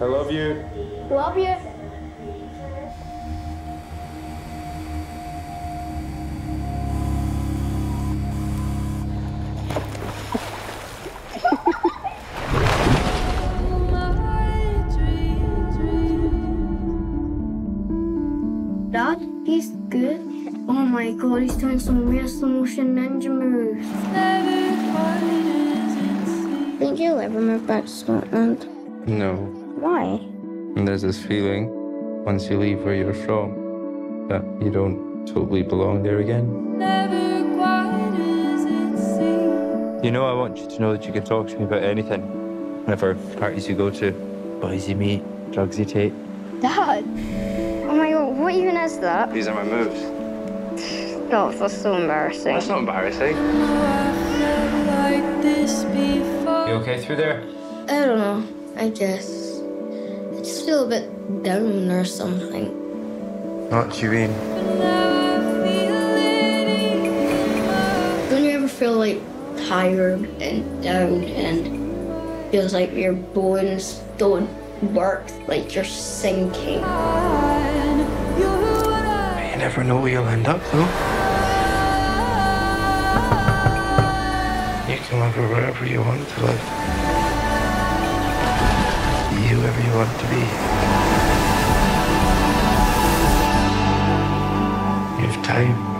I love you. Love you. Dad, he's good. Oh my god, he's doing some real slow motion ninja moves. Think you'll ever move back to Scotland? No. Why? And there's this feeling once you leave where you're from that you don't totally belong there again. You know, I want you to know that you can talk to me about anything. Whatever parties you go to, boys you meet, drugs you take. Dad! Oh my god, what even is that? These are my moves. No, that's so embarrassing. That's not embarrassing. You okay through there? I don't know. I guess. I just feel a bit down or something. What do you mean? Don't you ever feel like tired and down and feels like your bones don't work, like you're sinking? You never know where you'll end up, though. You can live wherever you want to live. Be whoever you want to be. You have time.